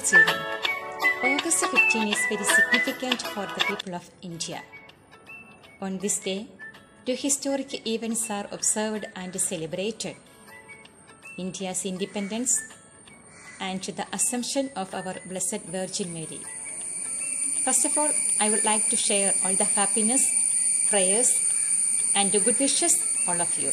children, August 15 is very significant for the people of India. On this day, two historic events are observed and celebrated India's independence and the Assumption of our Blessed Virgin Mary. First of all, I would like to share all the happiness, prayers, and good wishes all of you.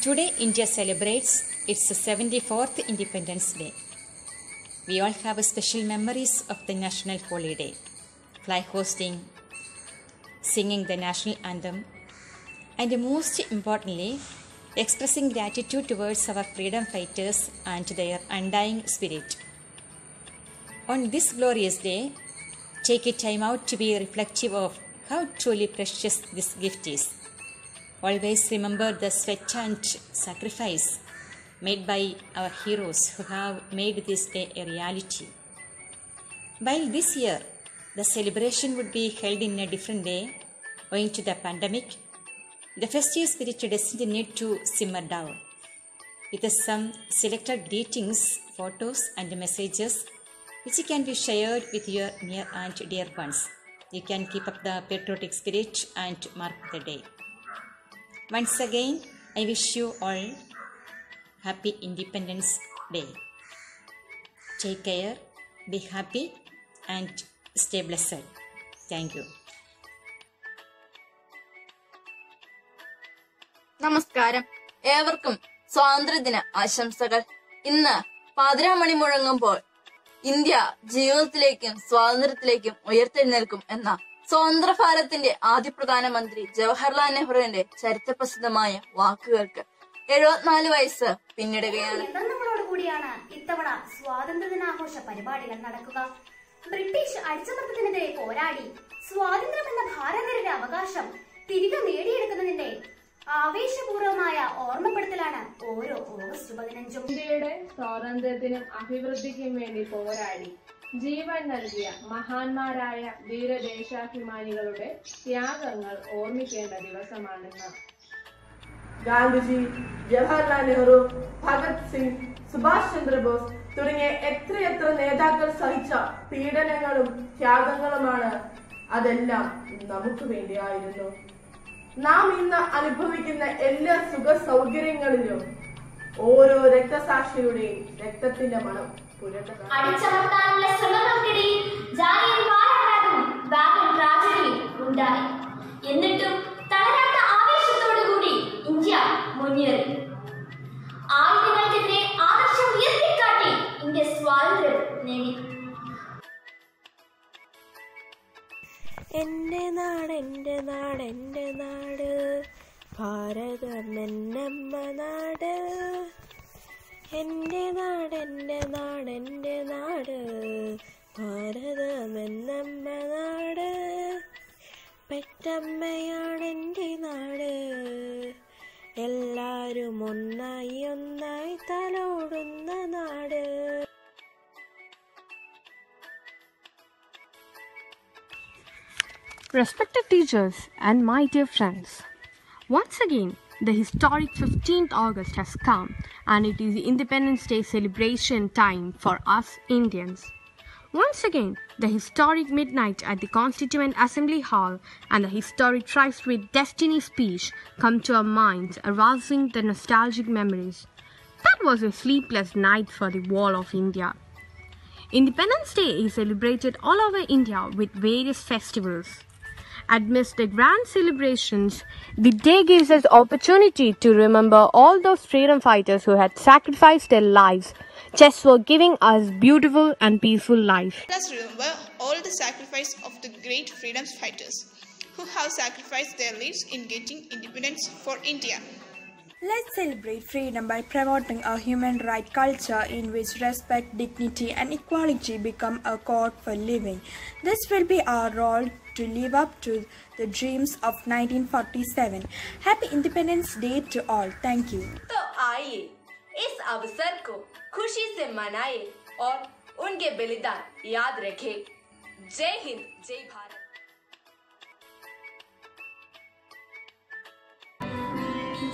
Today, India celebrates its 74th Independence Day. We all have special memories of the national holiday, flag hosting, singing the national anthem, and most importantly, expressing gratitude towards our freedom fighters and their undying spirit. On this glorious day, take a time out to be reflective of how truly precious this gift is. Always remember the sweat and sacrifice made by our heroes who have made this day a reality. While this year the celebration would be held in a different way owing to the pandemic, the festive spirit doesn't need to simmer down. With some selected greetings, photos, and messages which can be shared with your near and dear ones. You can keep up the patriotic spirit and mark the day. Once again, I wish you all happy independence day Take care, be happy and stay blessed Thank you. നമസ്കാരം. ഏവർക്കും സ്വാതന്ത്ര്യദിന ആശംസകൾ. ഇന്ന് പാതിരാമണി മുഴങ്ങുമ്പോൾ India ജീവിതത്തിലേക്കും സ്വാതന്ത്ര്യത്തിലേക്കും ഉയർത്തെഴുന്നേൽക്കും എന്ന സ്വതന്ത്ര ഭാരതത്തിന്റെ ആദ്യ പ്രധാനമന്ത്രി ജവഹർലാൽ നെഹ്റുവിന്റെ ചരിത്രപ്രസിദ്ധമായ വാക്കുകൾക്ക് എഴുപത്തിനാല് വയസ്സ്. പിന്നിടുകയാണ് കൂടിയാണ് ഇത്തവണ സ്വാതന്ത്ര്യ ദിനാഘോഷ പരിപാടികൾ നടക്കുക. ബ്രിട്ടീഷ് അടിച്ചമർത്തത്തിനെതിരെ പോരാടി സ്വാതന്ത്ര്യം എന്ന ഭാരതീയരുടെ അവകാശം തിരികെ നേടിയെടുക്കുന്നതിന്റെ ആവേശപൂർവമായ ഓർമ്മപ്പെടുത്തലാണ് ഓരോ ഓഗസ്റ്റ് പതിനഞ്ചും. ഇന്ത്യയുടെ സ്വാതന്ത്ര്യത്തിനും അഭിവൃദ്ധിക്കും വേണ്ടി പോരാടി ജീവൻ നൽകിയ മഹാന്മാരായ ധീരദേശാഭിമാനികളുടെ ത്യാഗങ്ങൾ ഓർമ്മിക്കേണ്ട ദിവസമാണിന്ന്. ഗാന്ധിജി ജവഹർലാൽ നെഹ്റു ഭഗത് സിംഗ് സുഭാഷ് ചന്ദ്രബോസ് തുടങ്ങിയ എത്രയെത്ര നേതാക്കൾ സഹിച്ച പീഡനങ്ങളും ത്യാഗങ്ങളുമാണ് അതെല്ലാം നമുക്ക് വേണ്ടിയായിരുന്നു. നാം ഇന്ന് അനുഭവിക്കുന്ന എല്ലാ സുഖ സൗകര്യങ്ങളിലും ഓരോ രക്തസാക്ഷിയുടെയും രക്തത്തിന്റെ മണം അടിച്ചമർത്താനുള്ള ഉണ്ടായി. എന്നിട്ടും എന്റെ നാട് എന്റെ നാട് എന്റെ നാട്. ഭാരതം എന്നമ്മ നാട്. എന്റെ നാട് എന്റെ നാട് എന്റെ നാട്. ഭാരതം എന്നമ്മ നാട്. പെറ്റമ്മയാണ് എന്റെ നാട്. ഒന്നായി ഒന്നായി Respected teachers and my dear friends, once again the historic 15th August has come and it is Independence Day celebration time for us Indians. Once again, the historic midnight at the Constituent Assembly Hall and the historic Try with Destiny speech come to our minds, arousing the nostalgic memories. That was a sleepless night for the wall of India. Independence Day is celebrated all over India with various festivals. Amidst the grand celebrations, the day gives us opportunity to remember all those freedom fighters who had sacrificed their lives just for giving us beautiful and peaceful life. Let us remember all the sacrifice of the great freedom fighters who have sacrificed their lives in getting independence for India. Let's celebrate freedom by promoting a human right culture in which respect, dignity, and equality become a code for living. This will be our role to live up to the dreams of 1947. Happy Independence Day to all. Thank you. तो आइए इस अवसर को खुशी से मनाए और उनके बलिदान याद रखें जय हिंद जय भारत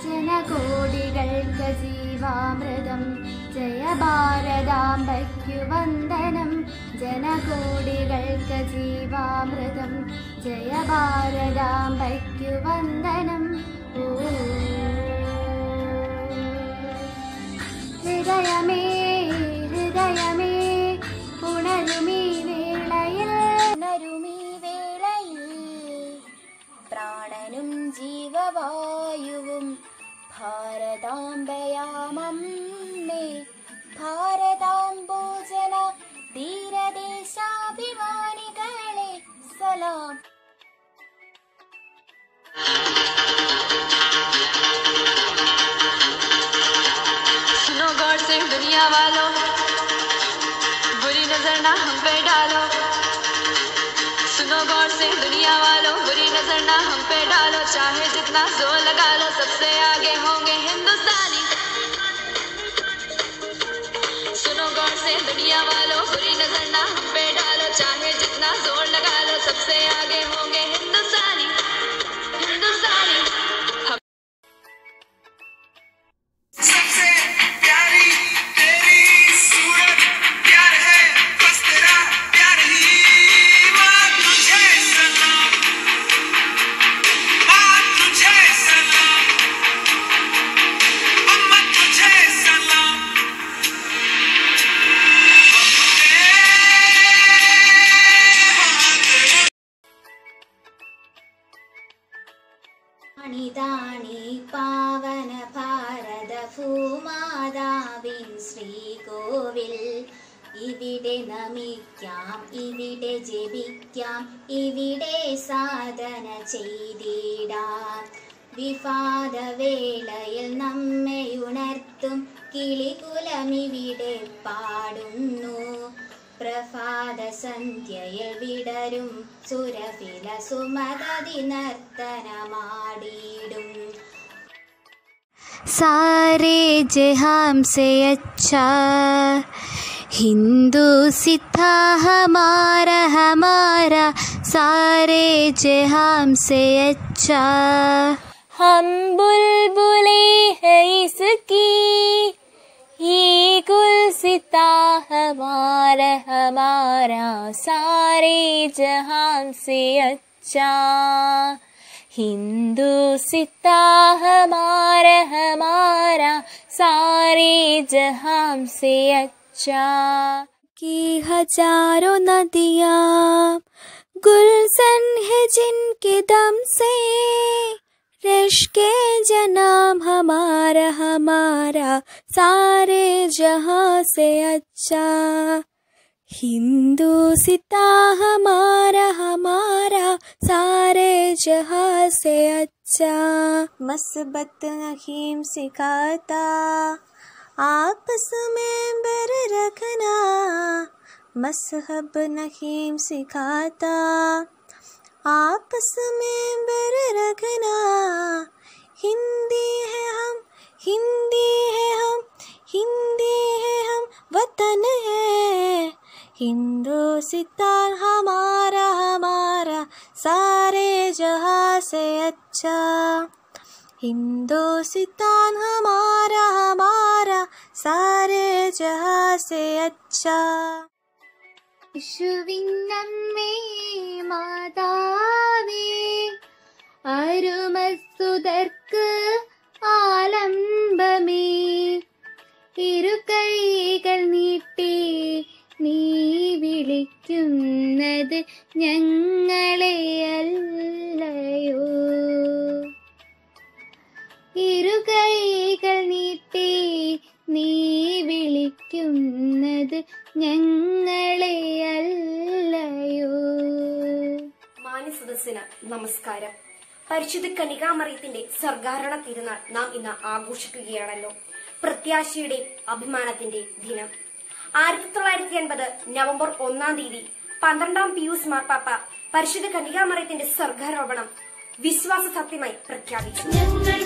ജനകോടികൾക്ക് ജീവാമൃതം. ജയ ഭാരതാംബയ്ക്കു വന്ദനം. ജനകോടികൾക്ക് ജീവാമൃതം. ജയ ഭാരതാംബയ്ക്കു വന്ദനം ഹൃദയമേ ധീരദേശാഭിമാനികളെ സലാം सुनो गौर से दुनिया वालों बुरी नजर ना हम पे डालो सुनो गौर से दुनिया वालों बुरी नजर ना हम पे डालो चाहे जितना जोर लगा लो सबसे आगे होंगे हिंदुस्तानी सुनो गौर से दुनिया वालों बुरी नजर ना हम पे डालो चाहे जितना ज़ोर लगा लो सबसे आगे होंगे ജപിക്കാം ഇവിടെ ജപിക്കാം ഇവിടെ സാധന ചെയ്തിടാ. വിഫാദ വേളയിൽ നമ്മെ ഉണർത്തും കിളികുലമിവിടെ പാടുന്നു. പ്രഭാത സന്ധ്യയിൽ വിടരും സുരഫില സുമതതി നർത്തനമാടിയിടും സാരേ ജഹാം സെ അച്ഛാ सिथा हमारा हमारा सारे जहां से अच्छा। हम बुलबुले है इसकी ये गुलसिता हमारा हमारा सारे जहां से अच्छा। हिंदू सिता हमारा हमारा सारे जहां से अच्छा की हज़ारों नदियाँ गुलशन है जिनके दम से। रश के जनाम हमारा हमारा, सारे जहाँ से अच्छा। हिंदू सिता हमारा हमारा, सारे जहाँ से अच्छा। मस्बत नहीम सिखाता आपस में बर रखना, मसहब नहीम सिखाता। आपस में बर रखना, हिंदी है हम, हिंदी है हम, हिंदी है हम, वतन है। हिंदुस्तान हमारा हमारा, सारे जहाँ से अच्छा। हिंदुस्तान हमारा हमारा സാരേ ജഹാസെ അച്ഛാ യേശുവിന്നമ്മേ മാതാവേ അരുമസുതർക്ക് ആലംബമേ ഇരുകൈകൾ നീട്ടി നീ വിളിക്കുന്നത് ഞങ്ങളെ അല്ലയോ? ക്രിസ്മസിന് നമസ്കാരം. പരിശുദ്ധ കനികാമറിയത്തിന്റെ സർഗാരണ തിരുനാൾ നാം ഇന്ന് ആഘോഷിക്കുകയാണല്ലോ. പ്രത്യാശയുടെ അഭിമാനത്തിന്റെ ദിനം. ആയിരത്തി തൊള്ളായിരത്തി അൻപത് നവംബർ ഒന്നാം തീയതി പന്ത്രണ്ടാം പിയൂസ് മാർപ്പാപ്പ പരിശുദ്ധ കനികാമറിയത്തിന്റെ സർഗാരോപണം വിശ്വാസ സത്യമായി പ്രഖ്യാപിച്ചു. ഞങ്ങൾ